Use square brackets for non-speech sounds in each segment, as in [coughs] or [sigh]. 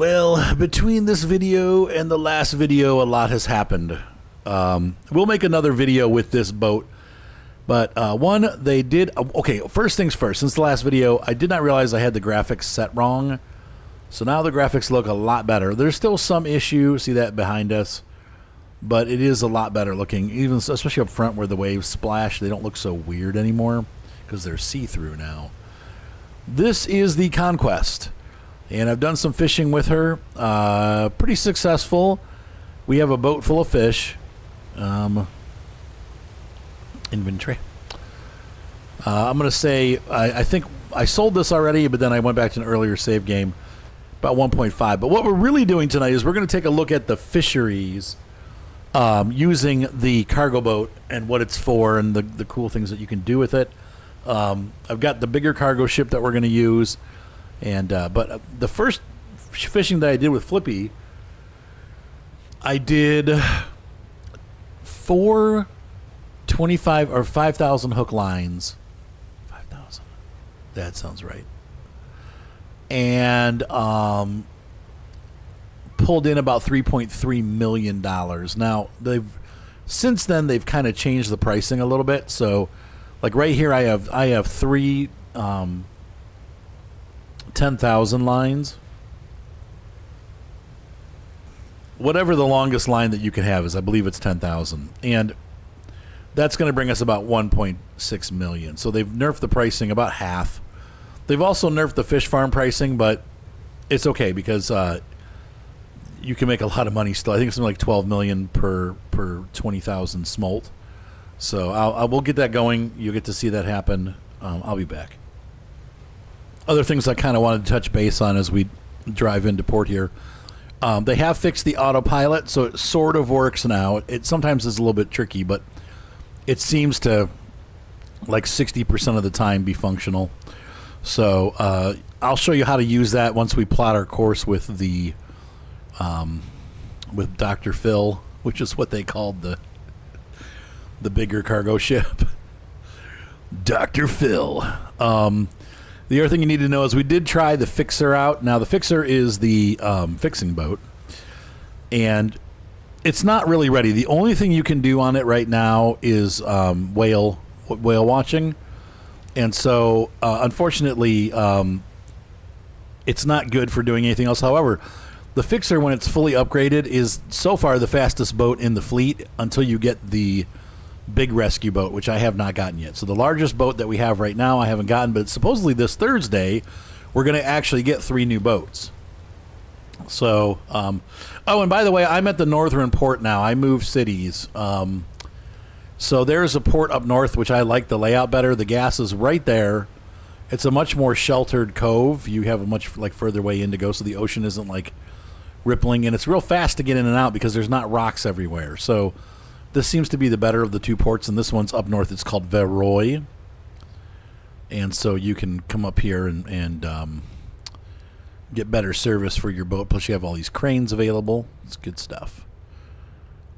Well, between this video and the last video, a lot has happened. Um, we'll make another video with this boat. But uh, one, they did. Okay, first things first. Since the last video, I did not realize I had the graphics set wrong. So now the graphics look a lot better. There's still some issue. See that behind us? But it is a lot better looking, even especially up front where the waves splash. They don't look so weird anymore because they're see-through now. This is the Conquest, and I've done some fishing with her. Uh, pretty successful. We have a boat full of fish. Um, inventory. Uh, I'm going to say I, I, think I sold this already, but then I went back to an earlier save game, about 1.5. But what we're really doing tonight is we're going to take a look at the fisheries um, using the cargo boat and what it's for and the, the cool things that you can do with it. Um, I've got the bigger cargo ship that we're going to use, and uh, but uh, the first fishing that I did with Flippy, I did four 25 or 5,000 hook lines. 5,000. That sounds right. And um, pulled in about 3.3 million dollars. Now, they've since then they've kind of changed the pricing a little bit. So, like right here I have I have 3 um 10,000 lines. Whatever the longest line that you can have is, I believe it's 10,000. And that's going to bring us about 1.6 million. So they've nerfed the pricing about half. They've also nerfed the fish farm pricing, but it's okay because uh, you can make a lot of money still. I think it's something like 12 million per per 20,000 smolt. So I'll, I will get that going. You'll get to see that happen. Um, I'll be back. Other things I kind of wanted to touch base on as we drive into port here. Um, they have fixed the autopilot, so it sort of works now. It sometimes is a little bit tricky, but it seems to like 60% of the time be functional. So uh, I'll show you how to use that once we plot our course with the um, with Dr. Phil, which is what they called the the bigger cargo ship. [laughs] Dr. Phil. Um, the other thing you need to know is we did try the Fixer out. Now the Fixer is the um, fixing boat, and it's not really ready. The only thing you can do on it right now is um, whale whale watching, and so uh, unfortunately, um, it's not good for doing anything else. However, the fixer when it's fully upgraded is so far the fastest boat in the fleet until you get the big rescue boat, which I have not gotten yet. So the largest boat that we have right now, I haven't gotten, but supposedly this Thursday, we're going to actually get three new boats. So, um, oh, and by the way, I'm at the northern port now. I moved cities. Um, so there's a port up north, which I like the layout better. The gas is right there. It's a much more sheltered cove. You have a much like further way in to go, so the ocean isn't like rippling, and it's real fast to get in and out because there's not rocks everywhere. So this seems to be the better of the two ports, and this one's up north. It's called Veroy, and so you can come up here and and um, get better service for your boat. Plus, you have all these cranes available. It's good stuff.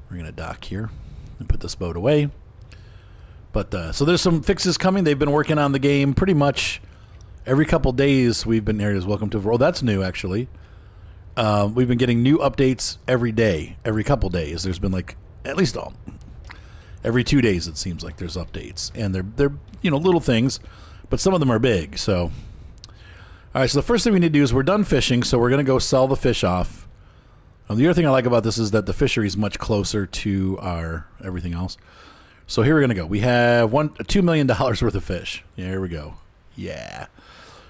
We're going to dock here and put this boat away. But uh, so there's some fixes coming. They've been working on the game pretty much every couple days. We've been areas. Welcome to oh, that's new actually. Uh, we've been getting new updates every day, every couple days. There's been like at least all every two days. It seems like there's updates, and they're they're you know little things, but some of them are big. So all right, so the first thing we need to do is we're done fishing, so we're going to go sell the fish off. Um, the other thing I like about this is that the fishery is much closer to our everything else. So here we're going to go. We have one two million [laughs] dollars worth of fish. Yeah, here we go. Yeah.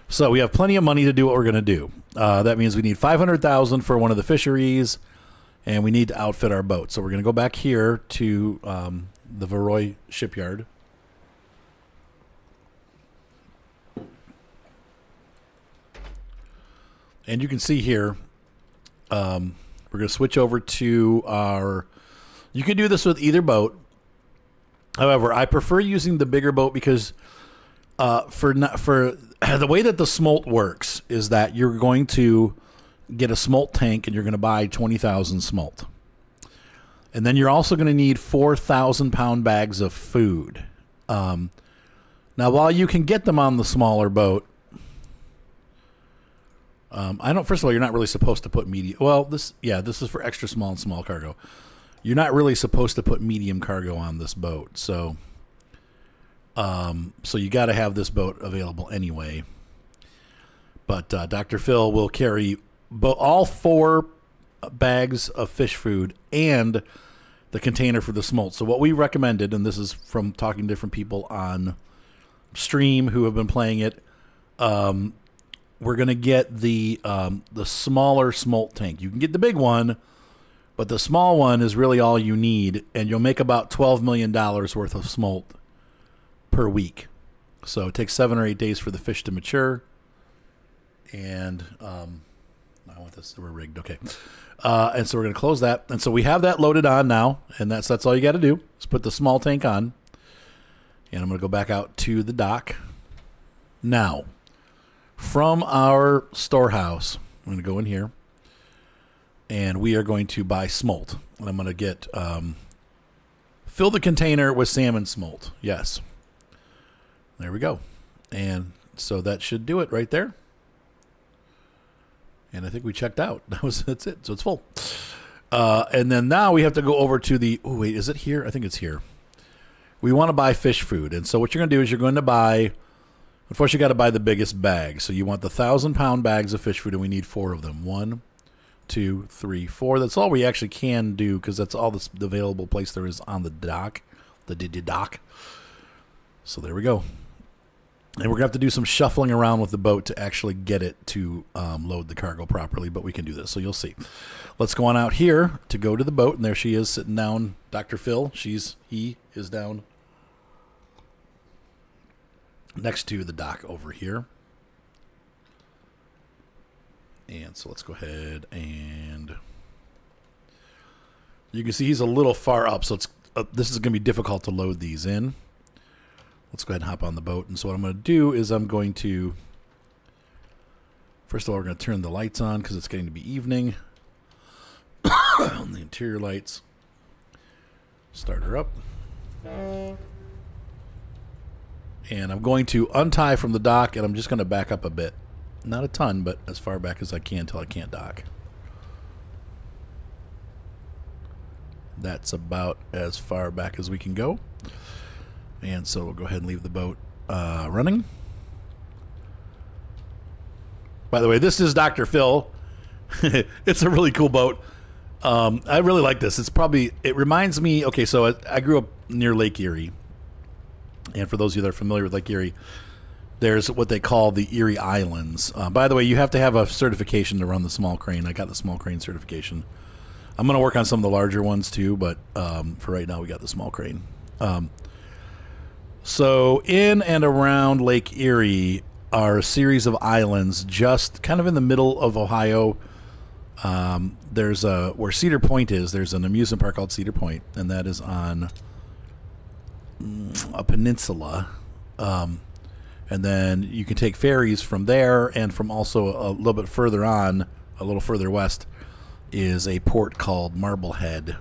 So we have plenty of money to do what we're going to do. Uh, that means we need five hundred thousand for one of the fisheries, and we need to outfit our boat. So we're going to go back here to um, the Veroy shipyard. and you can see here, um, we're going to switch over to our. You can do this with either boat. However, I prefer using the bigger boat because uh, for for [clears throat] the way that the smolt works is that you're going to get a smolt tank and you're going to buy twenty thousand smolt, and then you're also going to need four thousand pound bags of food. Um, now, while you can get them on the smaller boat, Um, I don't. First of all, you're not really supposed to put medium. Well, this yeah, this is for extra small and small cargo. You're not really supposed to put medium cargo on this boat, so um, so you got to have this boat available anyway. But uh, Dr. Phil will carry bo- all four bags of fish food and the container for the smolt. So what we recommended, and this is from talking to different people on stream who have been playing it, um, we're gonna get the um, the smaller smolt tank. You can get the big one, but the small one is really all you need, and you'll make about twelve million dollars worth of smolt per week. So it takes seven or eight days for the fish to mature, and um, I want this. We're rigged. Okay. Uh, and so we're going to close that. And so we have that loaded on now, and that's that's all you got to do. Is put the small tank on, and I'm going to go back out to the dock. Now, from our storehouse, I'm going to go in here, and we are going to buy smolt. And I'm going to get um, fill the container with salmon smolt. Yes, there we go. And so that should do it right there and I think we checked out. [laughs] That was that's it. So it's full. Uh, and then now we have to go over to the. Oh wait, is it here? I think it's here. We want to buy fish food, and so what you're going to do is you're going to buy. Of course, you got to buy the biggest bag. So you want the thousand pound bags of fish food, and we need four of them. One, two, three, four. That's all we actually can do because that's all the available place there is on the dock, the dock. So there we go. And we're going to have to do some shuffling around with the boat to actually get it to um, load the cargo properly, but we can do this. So you'll see. Let's go on out here to go to the boat, and there she is sitting down. Dr. Phil, she's, he is down next to the dock over here. And so let's go ahead and you can see he's a little far up, so it's uh, this is going to be difficult to load these in let's go ahead and hop on the boat. And so what I'm going to do is I'm going to, first of all, we're going to turn the lights on because it's getting to be evening. [coughs] the interior lights. Start her up. And I'm going to untie from the dock and I'm just going to back up a bit. Not a ton, but as far back as I can until I can't dock. That's about as far back as we can go. And so we'll go ahead and leave the boat uh, running. By the way, this is Dr. Phil. [laughs] it's a really cool boat. Um, I really like this. It's probably, it reminds me, okay, so I, I, grew up near Lake Erie. And for those of you that are familiar with Lake Erie, there's what they call the Erie Islands. Uh, by the way, you have to have a certification to run the small crane. I got the small crane certification. I'm going to work on some of the larger ones too, but um, for right now, we got the small crane. Um, so, in and around Lake Erie are a series of islands just kind of in the middle of Ohio. Um, there's a where Cedar Point is. There's an amusement park called Cedar Point, and that is on mm, a peninsula. Um, and then you can take ferries from there, and from also a little bit further on, a little further west, is a port called Marblehead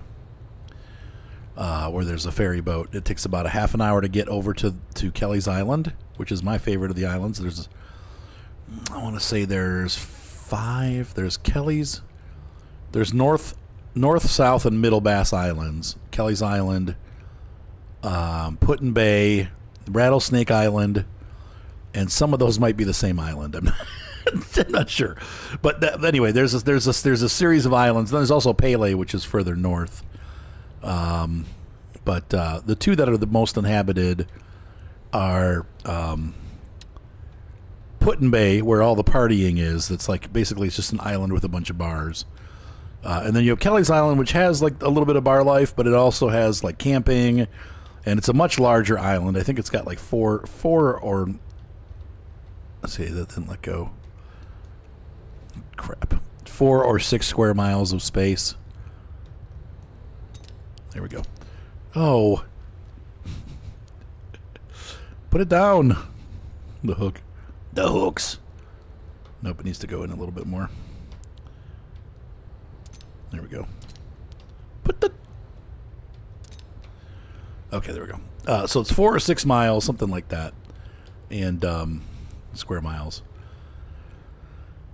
uh, where there's a ferry boat. It takes about a half an hour to get over to to Kelleys Island, which is my favorite of the islands. There's, I want to say there's five. There's Kelleys, There's North, North, South, and Middle Bass Islands. Kelleys Island, um, Put-in-Bay, Rattlesnake Island, and some of those might be the same island. I'm [laughs] not, I'm not sure, but that, anyway, there's a, there's a, there's a series of islands. Then there's also Pelee, which is further north. Um, but uh, the two that are the most inhabited are um, Put-in-Bay, where all the partying is. That's like basically it's just an island with a bunch of bars. Uh, and then you have Kelleys Island, which has like a little bit of bar life, but it also has like camping, and it's a much larger island. I think it's got like four, four or let's see, that didn't let go. Crap, four or six square miles of space. There we go. Oh. Put it down. The hook. The hooks. Nope, it needs to go in a little bit more. There we go. Put the... Okay, there we go. Uh, so it's four or six miles, something like that. And, um, square miles.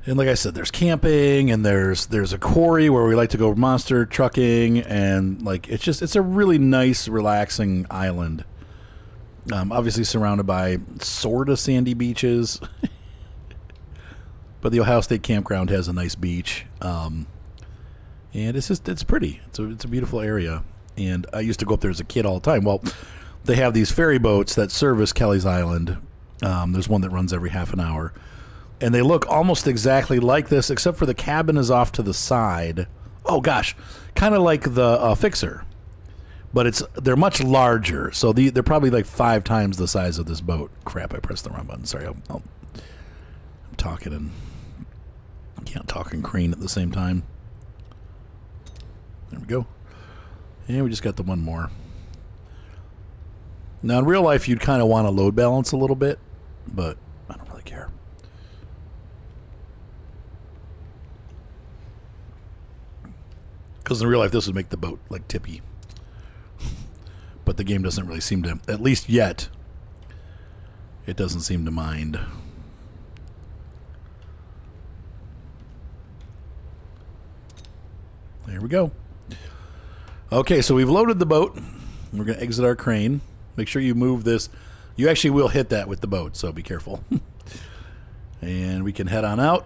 And like I said, there's camping and there's there's a quarry where we like to go monster trucking and like it's just it's a really nice, relaxing island. Um, obviously surrounded by sort of sandy beaches, [laughs] but the Ohio State Campground has a nice beach, um, and it's just it's pretty. It's a it's a beautiful area, and I used to go up there as a kid all the time. Well, they have these ferry boats that service Kelleys Island. Um, there's one that runs every half an hour, and they look almost exactly like this, except for the cabin is off to the side. Oh gosh, kind of like the uh, Fixer, but it's they're much larger. So the, they're probably like five times the size of this boat. Crap, I pressed the wrong button. Sorry, I'll, I'll, I'm talking and can't talk and crane at the same time. There we go. And we just got the one more. Now, in real life, you'd kind of want to load balance a little bit, but I don't really care. Because in real life, this would make the boat like tippy. but the game doesn't really seem to, at least yet, it doesn't seem to mind. There we go. Okay, so we've loaded the boat. We're going to exit our crane. Make sure you move this. You actually will hit that with the boat, so be careful. [laughs] and we can head on out.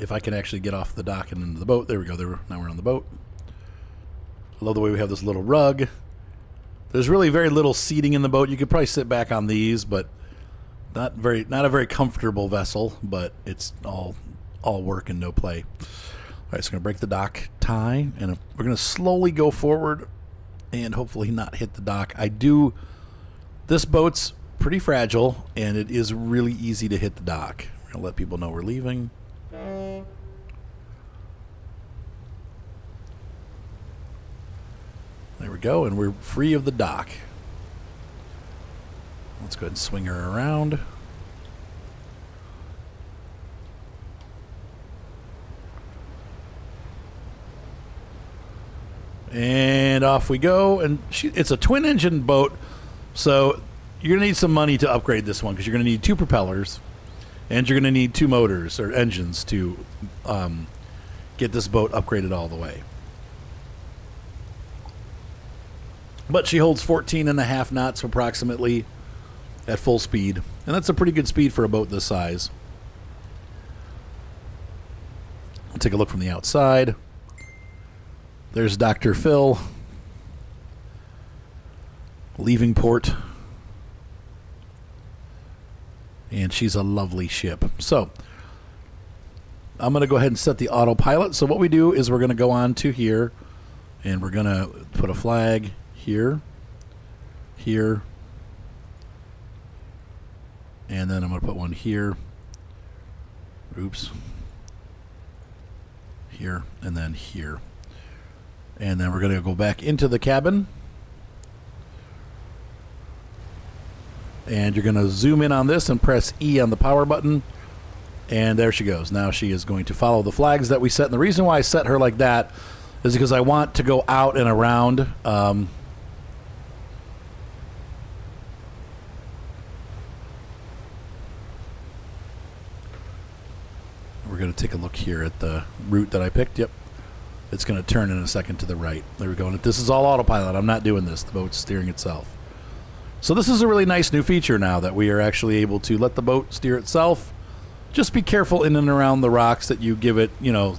If I can actually get off the dock and into the boat. There we go. There, now we're on the boat. I love the way we have this little rug. There's really very little seating in the boat. You could probably sit back on these, but not very not a very comfortable vessel, but it's all all work and no play. All right, so I'm going to break the dock tie, and we're going to slowly go forward and hopefully not hit the dock. I do. This boat's pretty fragile, and it is really easy to hit the dock. We're going to let people know we're leaving. There we go, and we're free of the dock. Let's go ahead and swing her around. And off we go. And she, it's a twin engine boat. So you're going to need some money to upgrade this one because you're going to need two propellers and you're going to need two motors or engines to um, get this boat upgraded all the way. But she holds 14 and a half knots approximately at full speed. And that's a pretty good speed for a boat this size. I'll take a look from the outside. There's Dr. Phil leaving port. And she's a lovely ship. So, I'm going to go ahead and set the autopilot. So, what we do is we're going to go on to here and we're going to put a flag here, here, and then I'm going to put one here. Oops. Here, and then here. And then we're going to go back into the cabin. And you're going to zoom in on this and press E on the power button. And there she goes. Now she is going to follow the flags that we set. And the reason why I set her like that is because I want to go out and around. Um, we're going to take a look here at the route that I picked. Yep, it's going to turn in a second to the right. There we go. And this is all autopilot. I'm not doing this. The boat's steering itself. So this is a really nice new feature now that we are actually able to let the boat steer itself. Just be careful in and around the rocks that you give it, you know,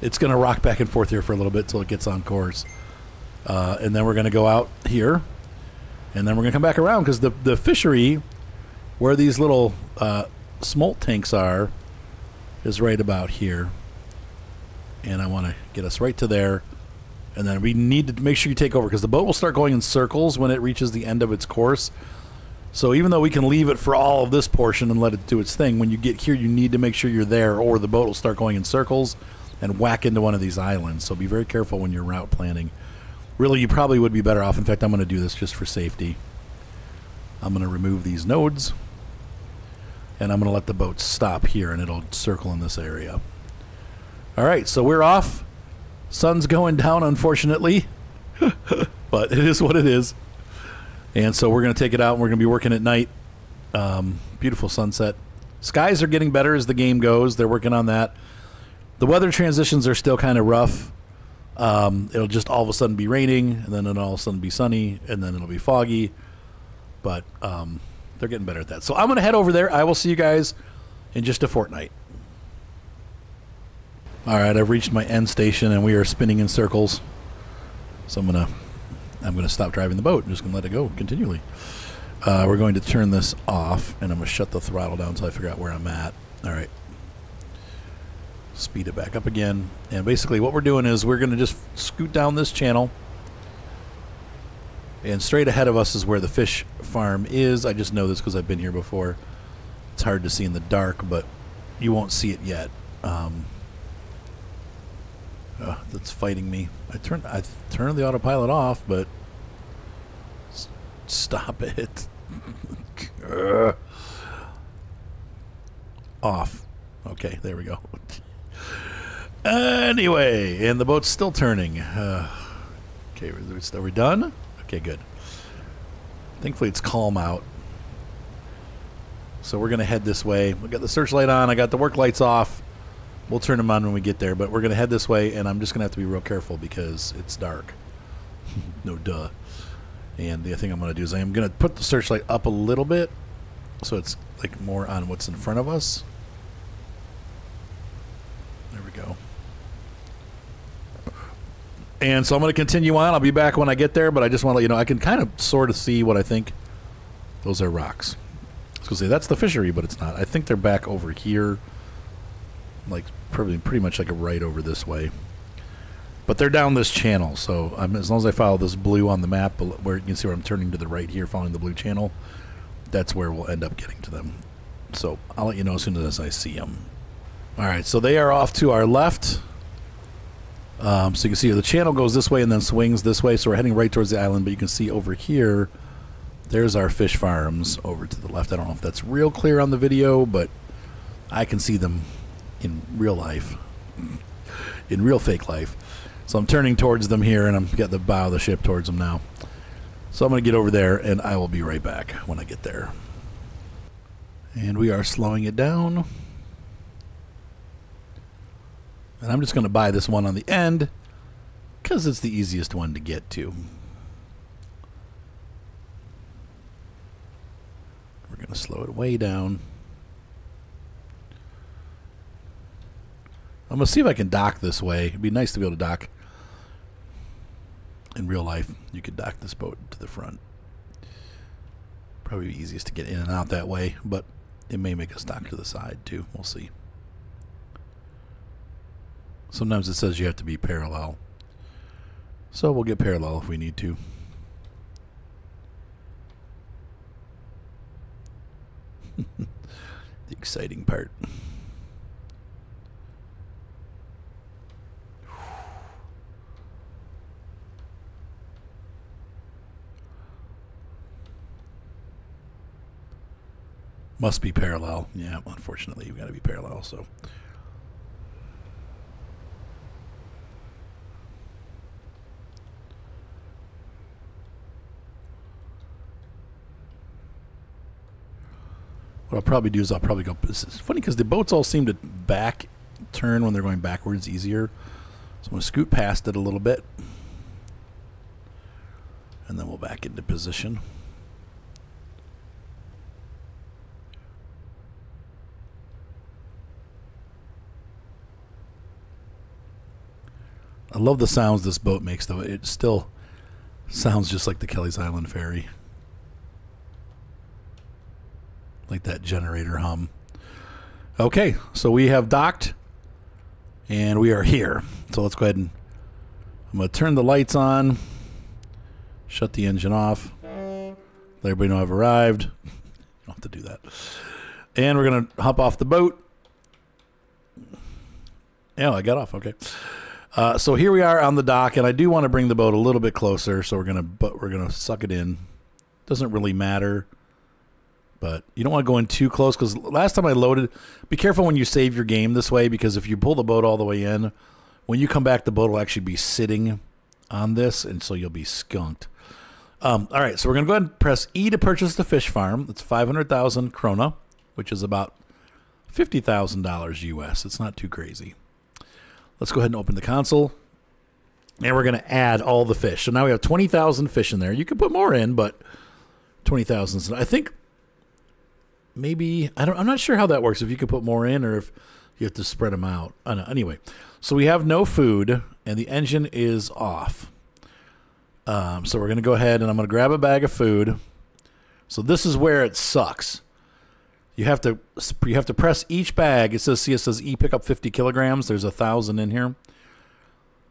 it's going to rock back and forth here for a little bit until it gets on course. Uh, and then we're going to go out here. And then we're going to come back around because the, the fishery where these little uh, smolt tanks are is right about here and I want to get us right to there. And then we need to make sure you take over because the boat will start going in circles when it reaches the end of its course. So even though we can leave it for all of this portion and let it do its thing, when you get here, you need to make sure you're there, or the boat will start going in circles and whack into one of these islands. So be very careful when you're route planning. Really, you probably would be better off. In fact, I'm going to do this just for safety. I'm going to remove these nodes, and I'm going to let the boat stop here, and it'll circle in this area. All right, so we're off. Sun's going down, unfortunately, [laughs] but it is what it is. And so we're going to take it out, and we're going to be working at night. Um, beautiful sunset, Skies are getting better as the game goes. They're working on that. The weather transitions are still kind of rough. Um, it'll just all of a sudden be raining, and then it'll all of a sudden be sunny, and then it'll be foggy. But um, they're getting better at that. So I'm going to head over there. I will see you guys in just a fortnight. All right, I've reached my end station, and we are spinning in circles. So I'm gonna I'm gonna stop driving the boat. I'm just gonna let it go continually. Uh, we're going to turn this off, and I'm gonna shut the throttle down until I figure out where I'm at. All right speed it back up again. And basically what we're doing is we're to just scoot down this channel. And straight ahead of us is where the fish farm is. I just know this because I've been here before. It's hard to see in the dark, but you won't see it yet. Um, uh, that's fighting me. I turned I turned the autopilot off, but stop it. [laughs] off. Okay, there we go. [laughs] Anyway, and the boat's still turning. Uh, okay, are we done? Okay, good. Thankfully, it's calm out. So we're going to head this way. We got the searchlight on. I got the work lights off. We'll turn them on when we get there, but we're going to head this way, and I'm just going to have to be real careful because it's dark. [laughs] no duh. And the other thing I'm going to do is I'm going to put the searchlight up a little bit so it's like more on what's in front of us. There we go. And so I'm going to continue on. I'll be back when I get there, but I just want to let you know I can kind of sort of see what I think. Those are rocks. I was going to say that's the fishery, but it's not. I think they're back over here, like probably pretty much like a right over this way. But they're down this channel, so I'm, as long as I follow this blue on the map, where you can see where I'm turning to the right here, following the blue channel, that's where we'll end up getting to them. So I'll let you know as soon as I see them. All right, so they are off to our left. Um, so you can see the channel goes this way and then swings this way. So we're heading right towards the island, but you can see over here, there's our fish farms over to the left. I don't know if that's real clear on the video, but I can see them in real life, in real fake life. So I'm turning towards them here, and I'm got the bow of the ship towards them now. So I'm going to get over there, and I will be right back when I get there. And we are slowing it down. And I'm just going to buy this one on the end because it's the easiest one to get to. We're going to slow it way down. I'm to see if I can dock this way. It'd be nice to be able to dock. In real life, you could dock this boat to the front. Probably easiest to get in and out that way, but it may make us dock to the side too. We'll see. Sometimes it says you have to be parallel. So we'll get parallel if we need to. [laughs] the exciting part. Must be parallel. Yeah, unfortunately, you've got to be parallel. So. What I'll probably do is I'll probably go. It's funny because the boats all seem to back turn when they're going backwards easier. So I'm going to scoot past it a little bit. And then we'll back into position. I love the sounds this boat makes, though. It still sounds just like the Kelleys Island Ferry like that generator hum. Okay, so we have docked and we are here. So let's go ahead and I'm going to turn the lights on, shut the engine off, let everybody know I've arrived. Don't have to do that. And we're going to hop off the boat. Yeah, I got off. Okay. Uh, so here we are on the dock, and I do want to bring the boat a little bit closer. So we're gonna, but we're gonna suck it in. Doesn't really matter but you don't want to go in too close because last time I loaded, be careful when you save your game this way because if you pull the boat all the way in, when you come back, the boat will actually be sitting on this, and so you'll be skunked. Um, all right, so we're going to go ahead and press E to purchase the fish farm. It's 500,000 krona, which is about $50,000 US. It's not too crazy. Let's go ahead and open the console. And we're going to add all the fish. So now we have 20,000 fish in there. You could put more in, but 20,000. I think maybe, I don't, I'm not sure how that works. If you could put more in or if you have to spread them out. Anyway, so we have no food and the engine is off. Um, so we're going to go ahead and I'm going to grab a bag of food. So this is where it sucks. You have to you have to press each bag. It says see it says e pick up 50 kilograms. There's a thousand in here.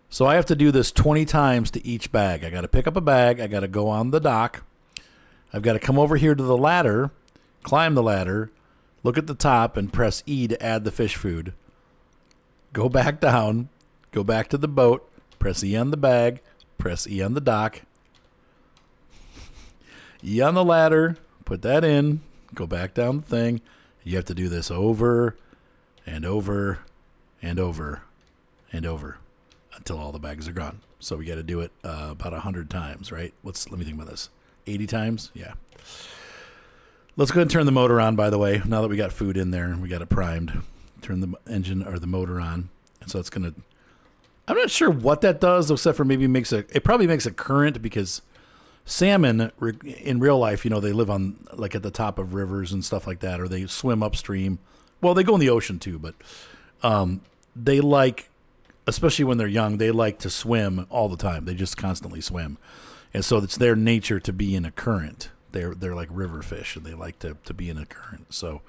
So I have to do this 20 times to each bag. I got to pick up a bag. I got to go on the dock. I've got to come over here to the ladder, climb the ladder, look at the top, and press E to add the fish food. Go back down, go back to the boat, press E on the bag, press E on the dock, E on the ladder, put that in, go back down the thing. You have to do this over and over and over and over until all the bags are gone. So we got to do it uh, about 100 times, right? Let's let me think about this. 80 times? Yeah. Let's go ahead and turn the motor on, by the way, now that we got food in there we got it primed. Turn the engine or the motor on. And so it's going to I'm not sure what that does, except for maybe makes a. It probably makes a current because salmon in real life, you know, they live on like at the top of rivers and stuff like that, or they swim upstream. Well, they go in the ocean too, but um, they like, especially when they're young, they like to swim all the time. They just constantly swim, and so it's their nature to be in a current. They're they're like river fish, and they like to to be in a current. So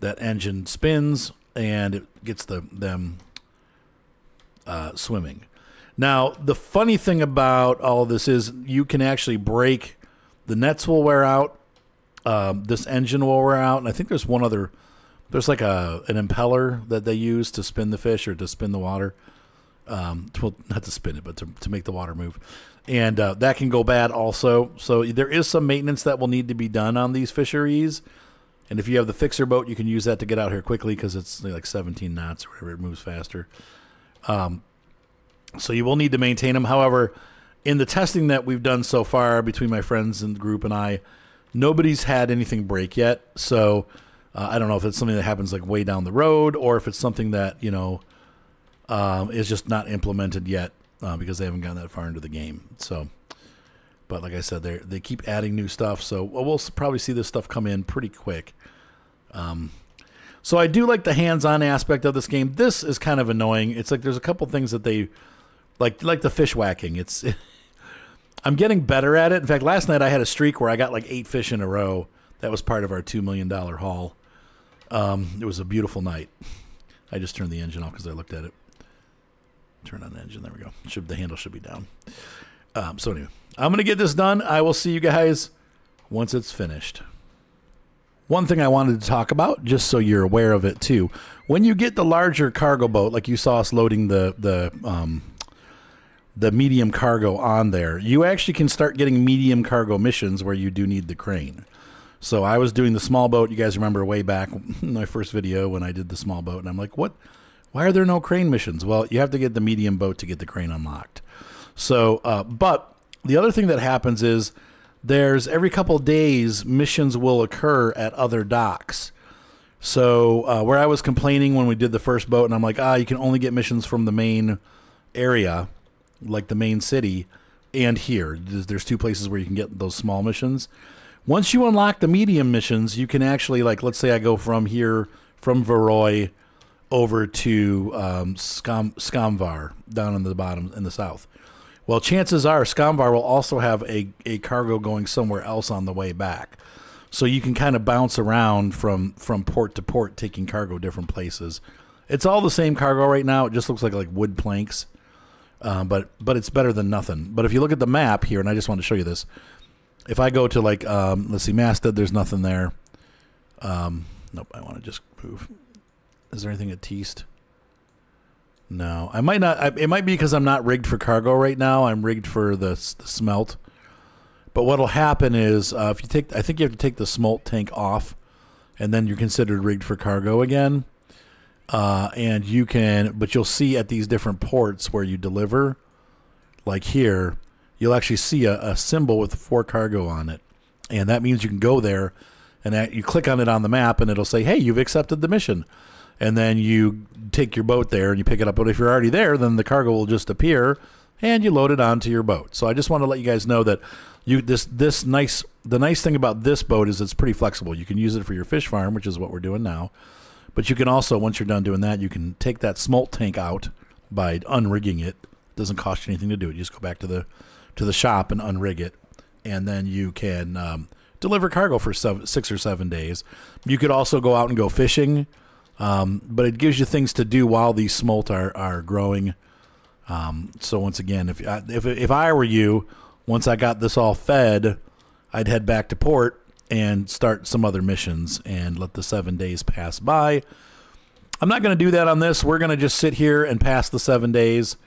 that engine spins and it gets the them uh, swimming. Now, the funny thing about all this is you can actually break the nets will wear out. Um, this engine will wear out, and I think there's one other. There's like a an impeller that they use to spin the fish or to spin the water. Um, to, not to spin it, but to, to make the water move, and uh, that can go bad also. So there is some maintenance that will need to be done on these fisheries. And if you have the fixer boat, you can use that to get out here quickly because it's like 17 knots or whatever. It moves faster. Um, so you will need to maintain them. However, in the testing that we've done so far between my friends and the group and I, nobody's had anything break yet. So uh, I don't know if it's something that happens like way down the road or if it's something that you know um, is just not implemented yet uh, because they haven't gotten that far into the game. So, but like I said, they they keep adding new stuff. So we'll probably see this stuff come in pretty quick. Um, so I do like the hands-on aspect of this game. This is kind of annoying. It's like there's a couple things that they like like the fish whacking. It's [laughs] I'm getting better at it. In fact, last night I had a streak where I got like eight fish in a row. That was part of our two million dollar haul. Um, it was a beautiful night. I just turned the engine off because I looked at it. Turn on the engine. There we go. Should the handle should be down. Um, so anyway, I'm gonna get this done. I will see you guys once it's finished. One thing I wanted to talk about, just so you're aware of it too, when you get the larger cargo boat, like you saw us loading the the um, the medium cargo on there, you actually can start getting medium cargo missions where you do need the crane. So I was doing the small boat. You guys remember way back in [laughs] my first video when I did the small boat, and I'm like, what? Why are there no crane missions? Well, you have to get the medium boat to get the crane unlocked. So, uh, but the other thing that happens is there's every couple days missions will occur at other docks. So uh, where I was complaining when we did the first boat, and I'm like, ah, you can only get missions from the main area, like the main city, and here. There's two places where you can get those small missions. Once you unlock the medium missions, you can actually, like, let's say I go from here, from Veroy, over to um, Skam- Skamvar down in the bottom in the south. Well, chances are Skamvar will also have a, a cargo going somewhere else on the way back. So you can kind of bounce around from, from port to port, taking cargo different places. It's all the same cargo right now. It just looks like like wood planks, uh, but but it's better than nothing. But if you look at the map here, and I just want to show you this, if I go to like um, let's see, Masted, there's nothing there. Um, nope, I want to just move. Is there anything at Teest? No, I might not. I, it might be because I'm not rigged for cargo right now. I'm rigged for the, the smelt. But what'll happen is uh, if you take, I think you have to take the smolt tank off, and then you're considered rigged for cargo again. Uh, and you can, but you'll see at these different ports where you deliver, like here, you'll actually see a, a symbol with four cargo on it, and that means you can go there and you click on it on the map, and it'll say, "Hey, you've accepted the mission." And then you take your boat there and you pick it up. But if you're already there, then the cargo will just appear, and you load it onto your boat. So I just want to let you guys know that you this this nice the nice thing about this boat is it's pretty flexible. You can use it for your fish farm, which is what we're doing now. But you can also, once you're done doing that, you can take that smolt tank out by unrigging it. It doesn't cost you anything to do it. You just go back to the to the shop and unrig it, and then you can um, deliver cargo for seven, six or seven days. You could also go out and go fishing, um, but it gives you things to do while these smolt are are growing. Um, so once again, if if if I were you, once I got this all fed, I'd head back to port and start some other missions and let the seven days pass by. I'm not going to do that on this. We're going to just sit here and pass the seven days.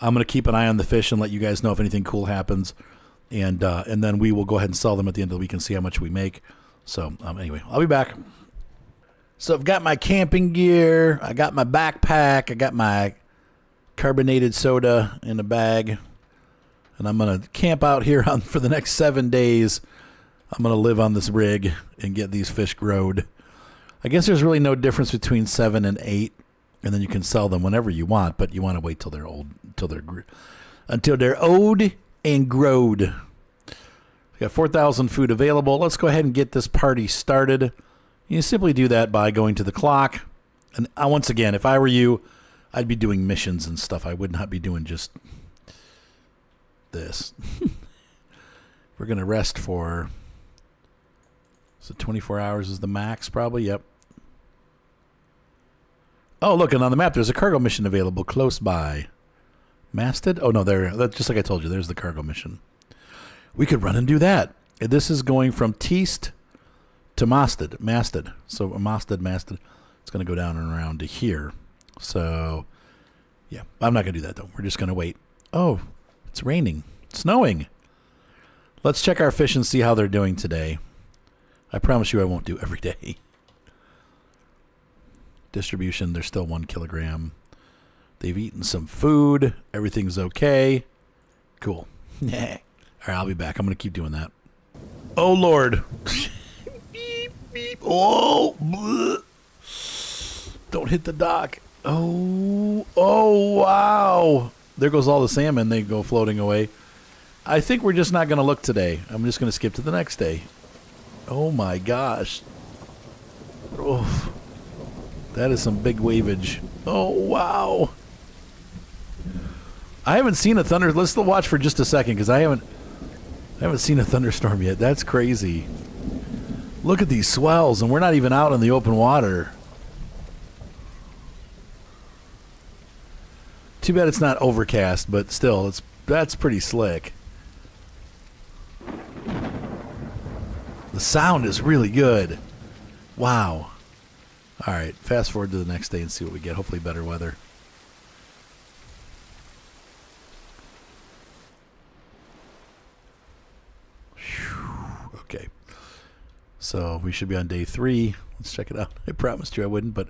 I'm going to keep an eye on the fish and let you guys know if anything cool happens, and uh, and then we will go ahead and sell them at the end of the week and see how much we make. So um, anyway, I'll be back. So I've got my camping gear. I got my backpack. I got my carbonated soda in a bag, and I'm gonna camp out here [laughs] on for the next seven days I'm going to live on this rig and get these fish growed. I guess there's really no difference between seven and eight, and then you can sell them whenever you want, but you want to wait till they're old, until they're until they're old and growed. We got 4,000 food available. Let's go ahead and get this party started. You simply do that by going to the clock. And uh, once again, if I were you, I'd be doing missions and stuff. I would not be doing just this. [laughs] We're going to rest for so 24 hours is the max, probably. Yep. Oh, look, and on the map, there's a cargo mission available close by. Masted? Oh, no, there. That's just like I told you. There's the cargo mission. We could run and do that. This is going from Teest to Masted. Masted. So uh, Masted, Masted. It's going to go down and around to here. So, yeah. I'm not going to do that, though. We're just going to wait. Oh, it's raining. snowing. Let's check our fish and see how they're doing today. I promise you I won't do every day. [laughs] Distribution, there's still one kilogram. They've eaten some food. Everything's okay. Cool. [laughs] All right, I'll be back. I'm going to keep doing that. Oh, Lord. [laughs] beep, beep. Oh. Bleh. Don't hit the dock. Oh. Oh, wow. There goes all the salmon. They go floating away. I think we're just not going to look today. I'm just going to skip to the next day. Oh my gosh. Oh, that is some big wavage. Oh, wow. I haven't seen a thunder. Let's watch for just a second because I haven't I haven't seen a thunderstorm yet. That's crazy. Look at these swells, and we're not even out in the open water. Too bad it's not overcast, but still, it's that's pretty slick. The sound is really good. Wow. All right, fast forward to the next day and see what we get. Hopefully, better weather. Okay. So we should be on day three. Let's check it out. [laughs] I promised you I wouldn't, but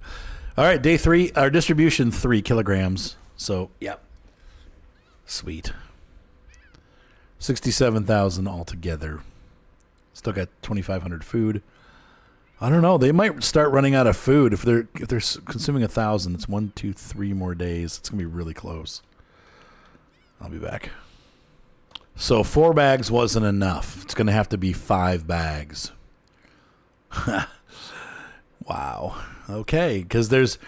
all right, day three. Our distribution three kilograms. So yep. Sweet. Sixty-seven thousand altogether. Still got 2,500 food. I don't know. They might start running out of food if they're if they're consuming a thousand. It's one, two, three more days. It's gonna be really close. I'll be back. So four bags wasn't enough. It's gonna have to be five bags. [laughs] wow. Okay, because there's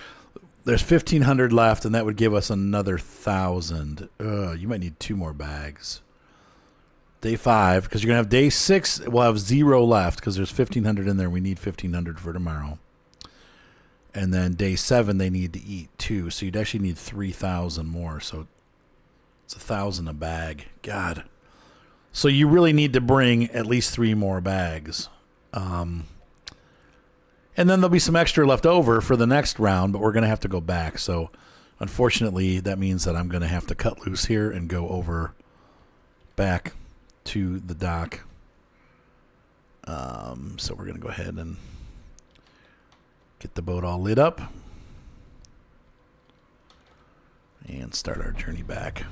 there's fifteen hundred left, and that would give us another thousand. You might need two more bags day five because you're gonna have day six. We'll have zero left because there's 1500 in there. We need 1500 for tomorrow. And then day seven, they need to eat two. So you'd actually need 3,000 more. So it's a thousand a bag. God. So you really need to bring at least three more bags. Um, and then there'll be some extra left over for the next round, but we're going to have to go back. So unfortunately, that means that I'm going to have to cut loose here and go over back to the dock. Um, so we're going to go ahead and get the boat all lit up and start our journey back.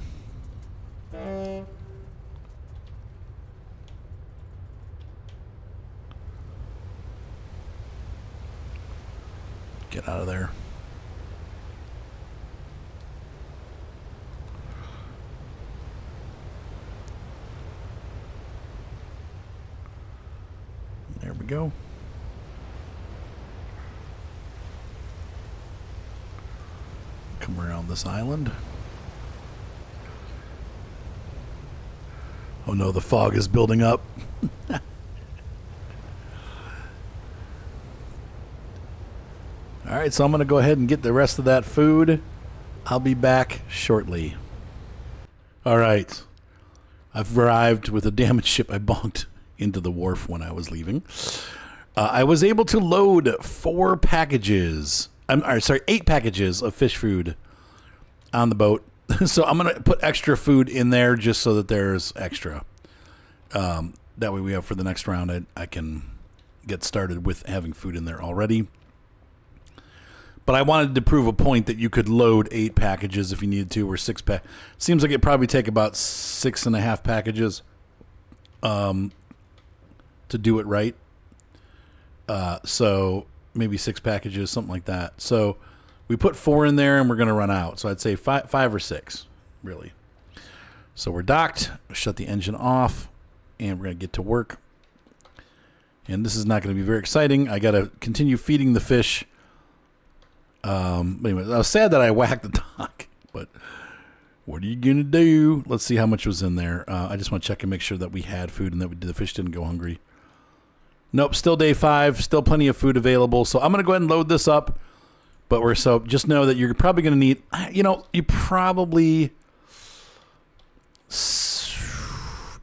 Get out of there. There we go. Come around this island. Oh no, the fog is building up. [laughs] All right, so I'm going to go ahead and get the rest of that food. I'll be back shortly. All right. I've arrived with a damaged [laughs] ship. I bonked into the wharf when I was leaving. Uh, I was able to load four packages. I'm or, sorry, eight packages of fish food on the boat. [laughs] so I'm gonna put extra food in there just so that there's extra. Um, that way we have for the next round. I, I can get started with having food in there already. But I wanted to prove a point that you could load eight packages if you needed to, or six pack. Seems like it probably take about six and a half packages, um, to do it right. Uh, so maybe six packages, something like that. So we put four in there, and we're going to run out. So I'd say five, five or six, really. So we're docked. Shut the engine off, and we're going to get to work. And this is not going to be very exciting. I got to continue feeding the fish. Um, anyway, I was sad that I [laughs] whacked the dock, but what are you gonna do? Let's see how much was in there. Uh, I just want to check and make sure that we had food and that we, the fish didn't go hungry. Nope, still day five, still plenty of food available. So I'm gonna go ahead and load this up. But we're so just know that you're probably gonna need. You know, you probably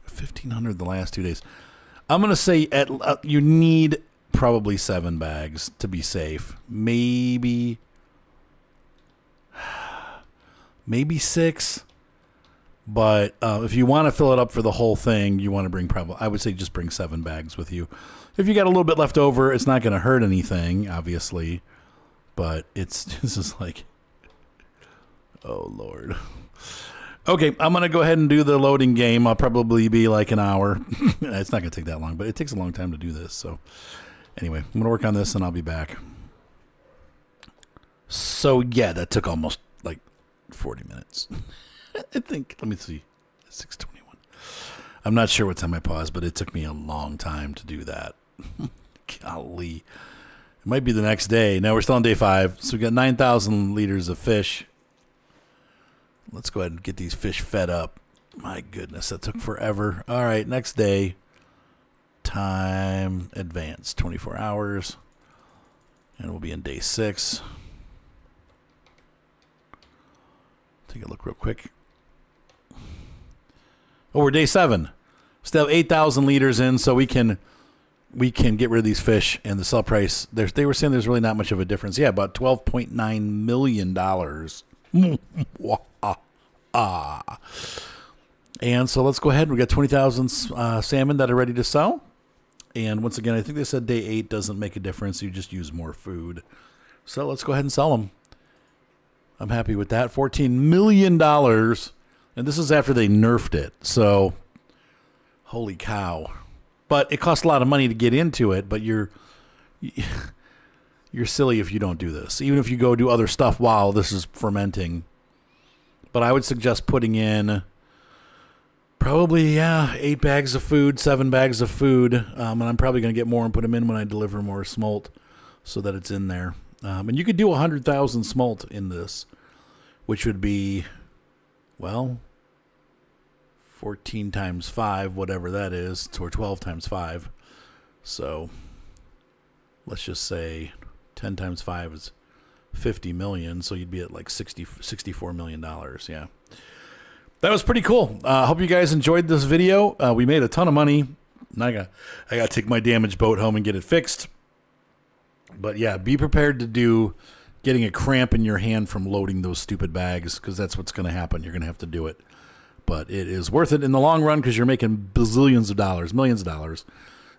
fifteen hundred the last two days. I'm gonna say at uh, you need probably seven bags to be safe. Maybe [sighs] maybe six. But uh, if you want to fill it up for the whole thing, you want to bring probably I would say just bring seven bags with you. If you got a little bit left over, it's not going to hurt anything, obviously. But it's [laughs] this is like, oh lord. Okay, I'm gonna go ahead and do the loading game. I'll probably be like an hour. [laughs] it's not gonna take that long, but it takes a long time to do this. So, anyway, I'm gonna work on this and I'll be back. So yeah, that took almost like 40 minutes. [laughs] I think. Let me see. 621. I'm not sure what time I paused, but it took me a long time to do that. [laughs] Golly. It might be the next day. Now we're still on day five. So we got 9,000 liters of fish. Let's go ahead and get these fish fed up. My goodness, that took forever. All right, next day. Time advance 24 hours. And we'll be in day six. Take a look real quick. Oh, we're day seven. Still 8,000 liters in, so we can we can get rid of these fish and the sell price. They were saying there's really not much of a difference. Yeah, about twelve point nine million dollars. [laughs] ah. And so let's go ahead. We got twenty thousand uh, salmon that are ready to sell. And once again, I think they said day eight doesn't make a difference. You just use more food. So let's go ahead and sell them. I'm happy with that. Fourteen million dollars, and this is after they nerfed it. So, holy cow! But it costs a lot of money to get into it. But you're [laughs] you're silly if you don't do this. Even if you go do other stuff while this is fermenting. But I would suggest putting in probably yeah eight bags of food, seven bags of food, um, and I'm probably going to get more and put them in when I deliver more smolt, so that it's in there. Um, and you could do a hundred thousand smolt in this, which would be, well, 14 times 5, whatever that is, or 12 times 5. So let's just say 10 times 5 is 50 million. So you'd be at like 60, $64 million. Yeah. That was pretty cool. I uh, hope you guys enjoyed this video. Uh, we made a ton of money. I got, I got to take my damaged boat home and get it fixed. But yeah, be prepared to do getting a cramp in your hand from loading those stupid bags because that's what's going to happen. You're going to have to do it but it is worth it in the long run because you're making bazillions of dollars, millions of dollars.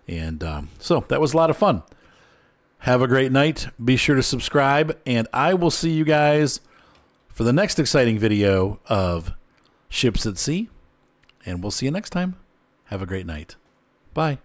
And um, so that was a lot of fun. Have a great night. Be sure to subscribe, and I will see you guys for the next exciting video of Ships at Sea. And we'll see you next time. Have a great night. Bye.